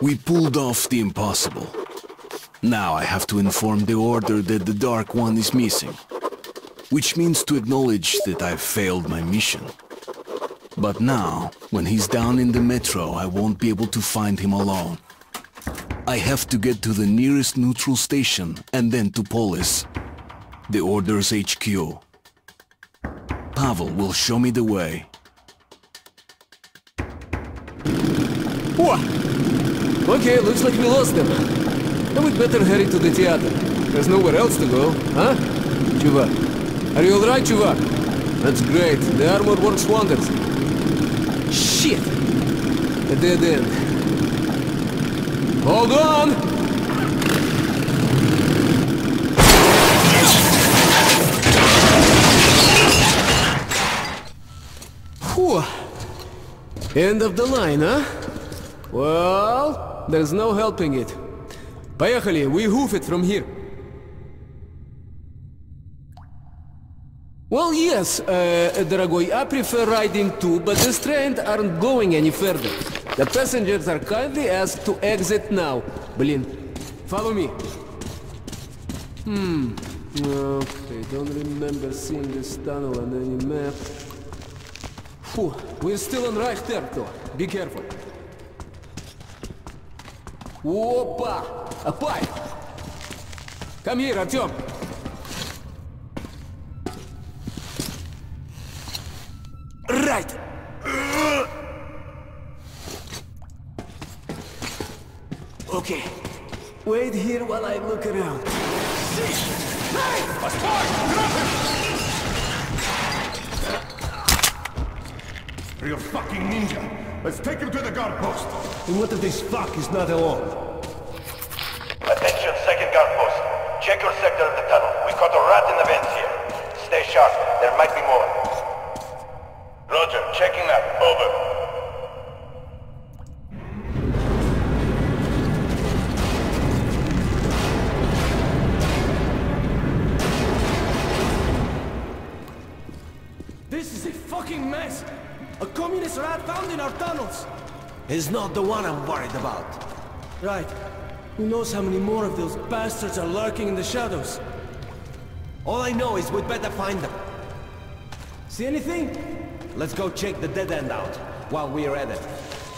We pulled off the impossible. Now I have to inform the Order that the Dark One is missing. Which means to acknowledge that I've failed my mission. But now, when he's down in the metro, I won't be able to find him alone. I have to get to the nearest neutral station and then to Polis, the Order's HQ. Pavel will show me the way. О! Okay, looks like we lost them. Then we'd better hurry to the theater. There's nowhere else to go, huh? Chuvak. Are you alright, Chuvak? That's great. The armor works wonders. Shit! A dead end. Hold on! End of the line, huh? Well, there's no helping it. Поехали, we hoof it from here. Well, yes, uh, дорогой, I prefer riding too, but this train aren't going any further. The passengers are kindly asked to exit now. Блин, follow me. Hmm, okay, don't remember seeing this tunnel on any map. Phew, we're still on Reich territory. Be careful. Опа! A pipe! Come here, Artyom! Right! Okay. Wait here while I look around. Real fucking ninja. Let's take him to the guard post. And what if this fuck is not alone? Attention, second guard post. Check your sector of the tunnel. We caught a rat in the vents here. Stay sharp. There might be more. Roger. Checking that. Over. Rat found in our tunnels! Is not the one I'm worried about. Right. Who knows how many more of those bastards are lurking in the shadows? All I know is we'd better find them. See anything? Let's go check the dead end out while we're at it.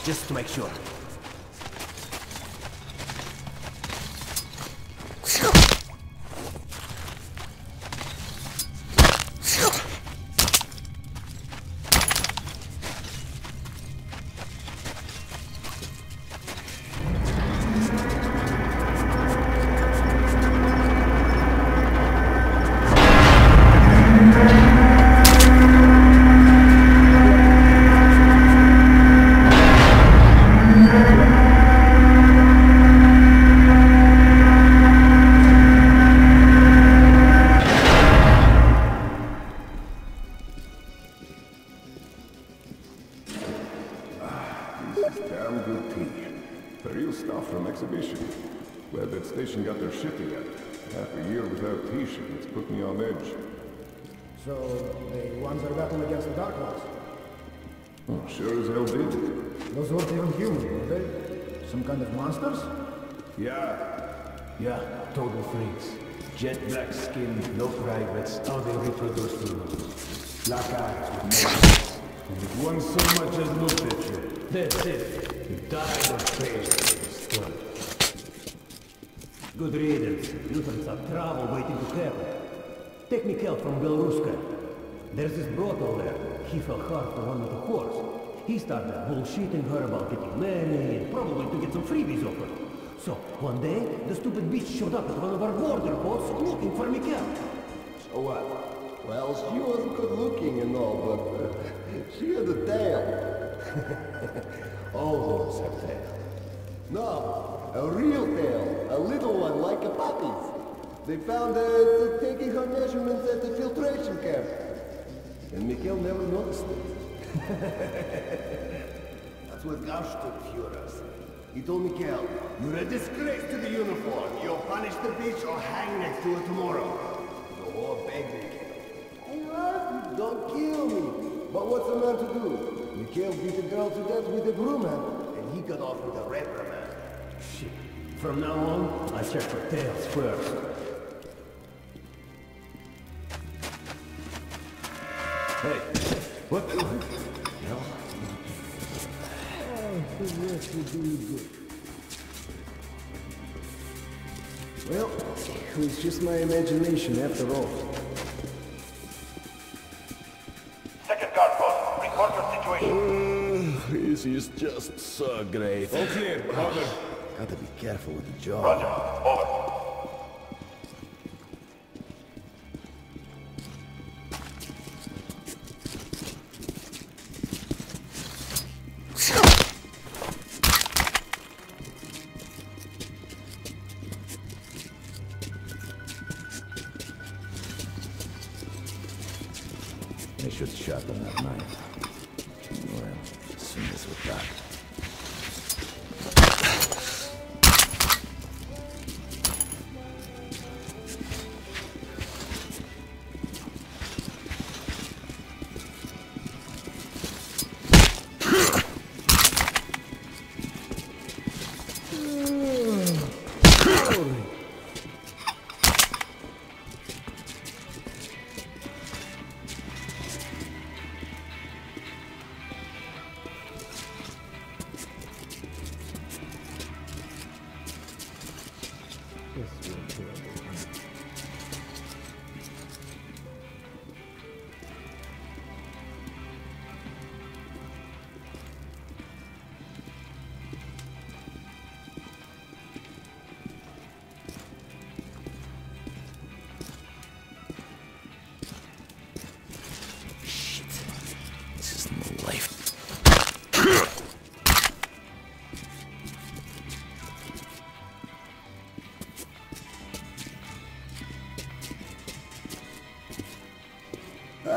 Just to make sure. So, the ones that battle against the Dark Ones. Oh, sure as hell did. Those weren't even human, were they? Some kind of monsters? Yeah. Yeah, total freaks. Jet black skin, no privates, how they reproduce through Black eyes with no eyes. And if one so much as looked at you, that's it. You died of pain. Destroyed. Good riddance. Mutants have trouble waiting to happen. Take Mikhail from Belaruska. There's this brothel there. He fell hard for one of the horse. He started bullshitting her about getting money and probably to get some freebies off her. So, one day, the stupid bitch showed up at one of our border posts looking for Mikhail. So what? Well, she wasn't good looking and all, but uh, she had a tail. All horses have tails. No, a real tail. A little one like a puppy's. They found uh, taking her measurements at the filtration camp. And Mikhail never noticed it. That's what Gauss took Fuhrers. He told Mikhail, you're a disgrace to the uniform. You'll punish the bitch or hang next to her tomorrow. The whore begged Mikhail. Hey, you, don't kill me. But what's a man to do? Mikhail beat the girl to death with a broom handle, and he got off with a reprimand. Shit. From now on, I check for tails first. Hey, what the hell? Oh, well, it was just my imagination after all. Second guard post, report your situation. Uh, this is just so great. All clear. Over. Gotta be careful with the jaw. Roger, over. I should sharpen that knife. Well, as soon as we're done.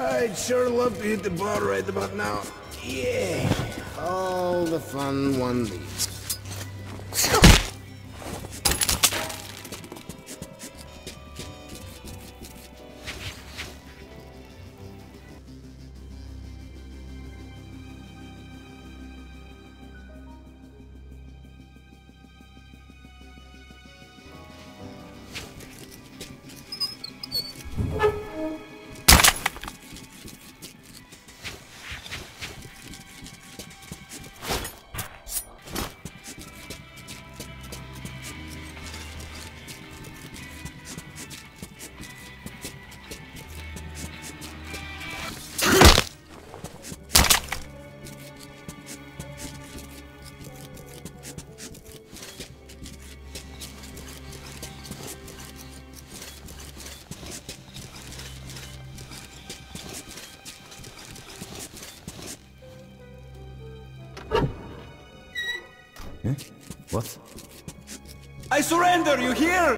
I'd sure love to hit the bar right about now. Yeah, all the fun one leaves. What? I surrender, you hear?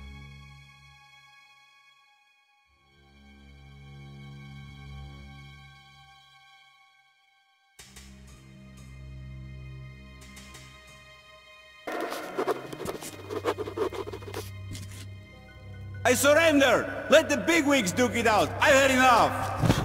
I surrender! Let the bigwigs duke it out! I've had enough!